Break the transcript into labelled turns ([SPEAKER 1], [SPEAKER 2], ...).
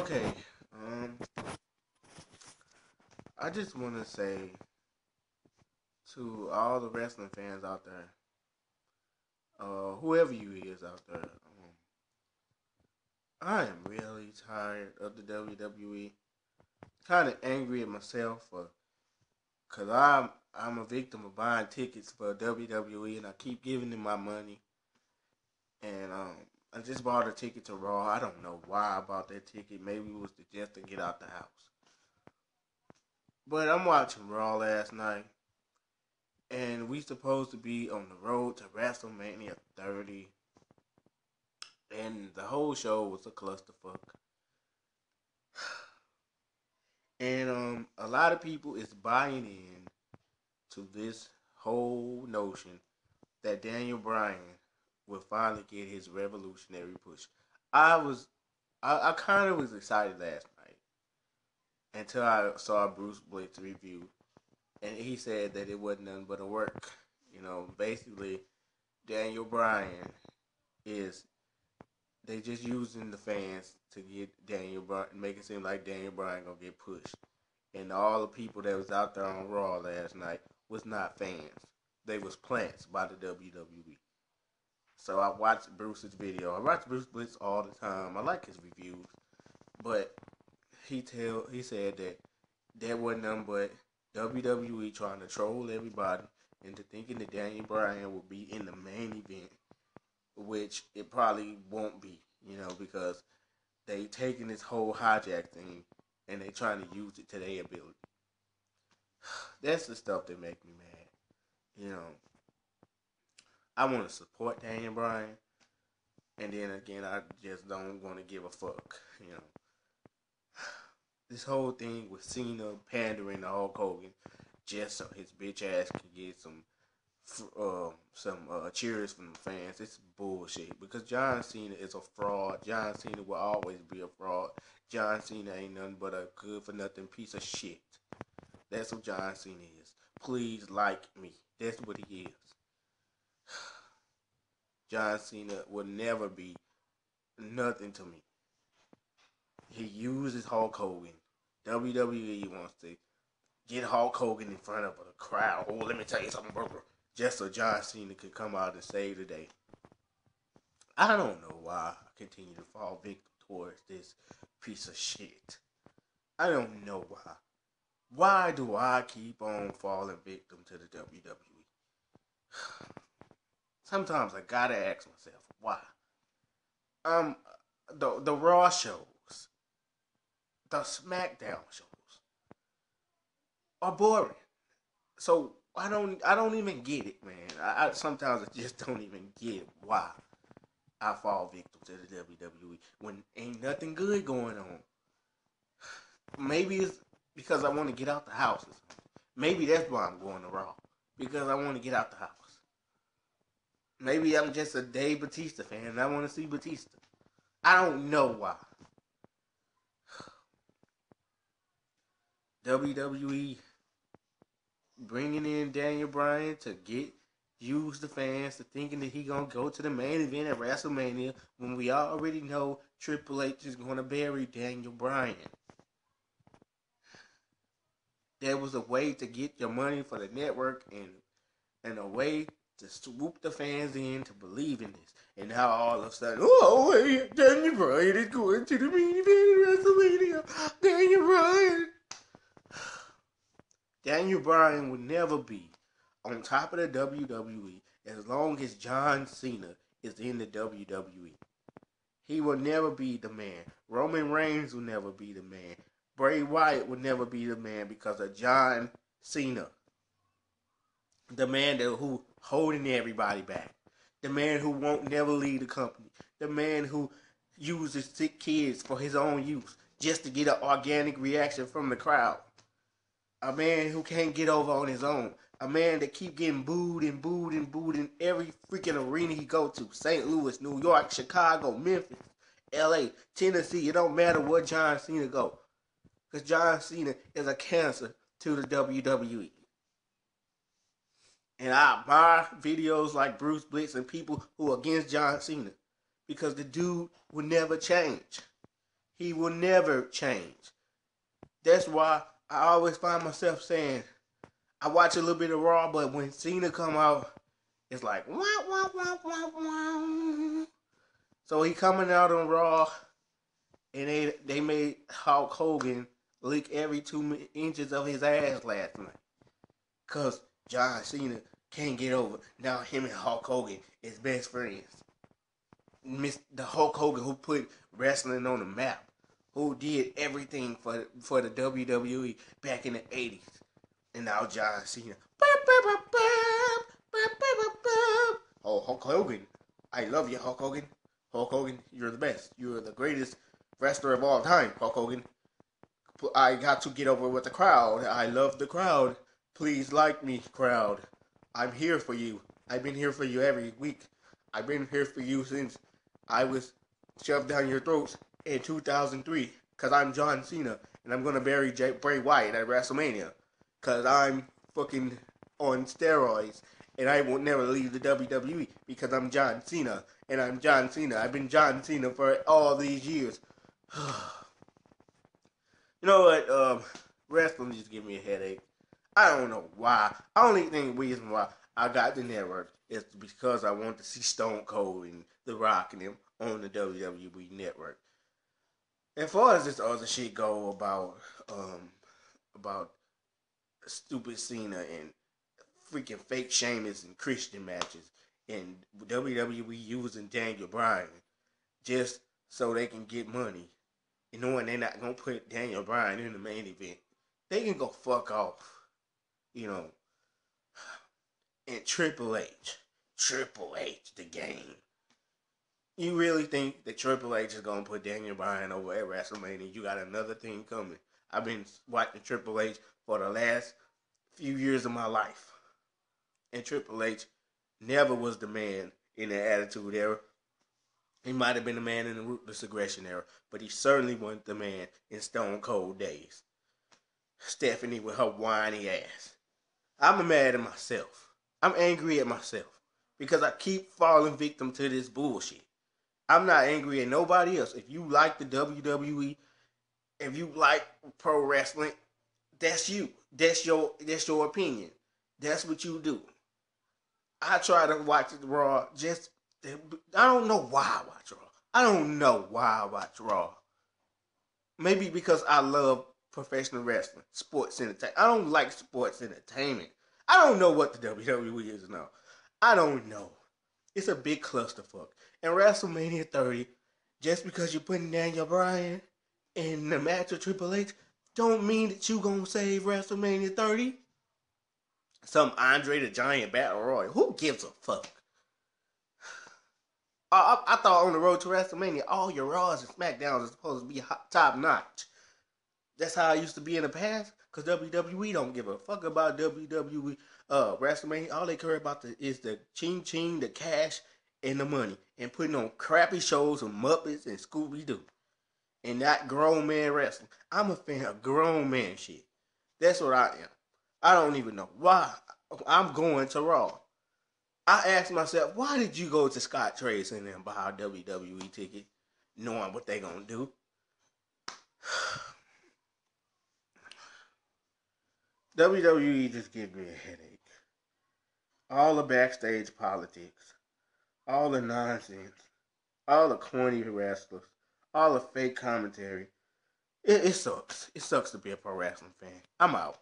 [SPEAKER 1] Okay, um, I just want to say to all the wrestling fans out there, uh, whoever you is out there, um, I am really tired of the WWE. Kind of angry at myself for, cause I'm I'm a victim of buying tickets for WWE and I keep giving them my money, and um, I just bought a ticket to Raw. I don't know why I bought that ticket. Maybe it was just to get out the house. But I'm watching Raw last night, and we supposed to be on the road to WrestleMania 30, and the whole show was a clusterfuck. And um, a lot of people is buying in to this whole notion that Daniel Bryan will finally get his revolutionary push. I was, I, I kind of was excited last night until I saw Bruce Blitz review, and he said that it wasn't nothing but a work. You know, basically, Daniel Bryan is they just using the fans to get Daniel Bryan, make it seem like Daniel Bryan gonna get pushed, and all the people that was out there on Raw last night was not fans. They was plants by the WWE. So I watched Bruce's video. I watch Bruce Blitz all the time. I like his reviews, but he tell he said that that wasn't nothing but WWE trying to troll everybody into thinking that Daniel Bryan will be in the main event, which it probably won't be. You know because they taking this whole hijack thing and they trying to use it to their ability. That's the stuff that make me mad. You know, I want to support Daniel Bryan, and then again, I just don't want to give a fuck. You know, this whole thing with Cena pandering to Hulk Hogan just so his bitch ass can get some uh, some uh, cheers from the fans. It's bullshit because John Cena is a fraud. John Cena will always be a fraud. John Cena ain't nothing but a good for nothing piece of shit. That's what John Cena is. Please like me. That's what he is. John Cena will never be nothing to me. He uses Hulk Hogan. WWE wants to get Hulk Hogan in front of a crowd. Oh, let me tell you something, bro. Just so John Cena could come out and save the day. I don't know why I continue to fall victim towards this piece of shit. I don't know why. Why do I keep on falling victim to the WWE? Sometimes I gotta ask myself why. Um, the the Raw shows, the SmackDown shows, are boring. So I don't I don't even get it, man. I, I sometimes I just don't even get why I fall victim to the WWE when ain't nothing good going on. Maybe it's because I want to get out the house. Maybe that's why I'm going to Raw. Because I want to get out the house. Maybe I'm just a Dave Batista fan I want to see Batista. I don't know why. WWE bringing in Daniel Bryan to get use the fans to thinking that he gonna go to the main event at WrestleMania when we already know Triple H is gonna bury Daniel Bryan. There was a way to get your money for the network and and a way to swoop the fans in to believe in this. And now all of a sudden, oh wait, Daniel Bryan is going to the main event at WrestleMania. Daniel Bryan. Daniel Bryan would never be on top of the WWE as long as John Cena is in the WWE. He will never be the man. Roman Reigns will never be the man. Bray Wyatt will never be the man because of John Cena. The man that who holding everybody back. The man who won't never leave the company. The man who uses sick kids for his own use just to get an organic reaction from the crowd. A man who can't get over on his own. A man that keep getting booed and booed and booed in every freaking arena he go to. St. Louis, New York, Chicago, Memphis, L.A., Tennessee. It don't matter where John Cena go. Because John Cena is a cancer to the WWE. And I buy videos like Bruce Blitz and people who are against John Cena. Because the dude will never change. He will never change. That's why I always find myself saying, I watch a little bit of Raw, but when Cena come out, it's like wah wah wah wah wah. So he coming out on Raw, and they they made Hulk Hogan lick every two inches of his ass last night, cause John Cena can't get over. Now him and Hulk Hogan is best friends. Miss the Hulk Hogan who put wrestling on the map, who did everything for for the WWE back in the eighties, and now John Cena. Oh, Hulk Hogan, I love you, Hulk Hogan. Hulk Hogan, you're the best. You're the greatest wrestler of all time, Hulk Hogan. I got to get over with the crowd. I love the crowd. Please like me, crowd. I'm here for you. I've been here for you every week. I've been here for you since I was shoved down your throats in 2003. Cause I'm John Cena and I'm gonna bury Jay, Bray Wyatt at WrestleMania. Cause I'm fucking on steroids and I will never leave the WWE because I'm John Cena and I'm John Cena. I've been John Cena for all these years. you know what? Um, wrestling just give me a headache. I don't know why. I only think reason why I got the network is because I want to see Stone Cold and The Rock and them on the WWE network. As far as this other shit go about um about stupid Cena and freaking fake Sheamus and Christian matches and WWE using Daniel Bryan just so they can get money. You knowing they're not gonna put Daniel Bryan in the main event. They can go fuck off. You know. And Triple H. Triple H the game. You really think that Triple H is gonna put Daniel Bryan over at WrestleMania? You got another thing coming. I've been watching Triple H for the last few years of my life. And Triple H never was the man in the Attitude Era. He might have been the man in the Ruthless Aggression Era, but he certainly wasn't the man in Stone Cold days. Stephanie with her whiny ass. I'm mad at myself. I'm angry at myself because I keep falling victim to this bullshit. I'm not angry at nobody else. If you like the WWE, if you like pro wrestling, that's you. That's your that's your opinion. That's what you do. I try to watch Raw. Just I don't know why I watch Raw. I don't know why I watch Raw. Maybe because I love professional wrestling, sports entertainment. I don't like sports entertainment. I don't know what the WWE is now. I don't know. It's a big clusterfuck. And WrestleMania 30, just because you're putting Daniel Bryan in the match with Triple H, don't mean that you gonna save WrestleMania 30 some Andre the Giant Battle Royal. Who gives a fuck? I, I, I, thought on the road to WrestleMania, all your Raws and SmackDowns are supposed to be top notch. That's how I used to be in the past. Cause WWE don't give a fuck about WWE uh, WrestleMania. All they care about the, is the ching ching, the cash, and the money, and putting on crappy shows with Muppets and Scooby Doo, and not grown man wrestling. I'm a fan of grown man shit. That's what I am. I don't even know why I'm going to Raw. I asked myself, why did you go to Scottrade and then buy a WWE ticket, knowing what they gonna do? WWE just gives me a headache. All the backstage politics, all the nonsense, all the corny wrestlers, all the fake commentary. It, it sucks. It sucks to be a pro wrestling fan. I'm out.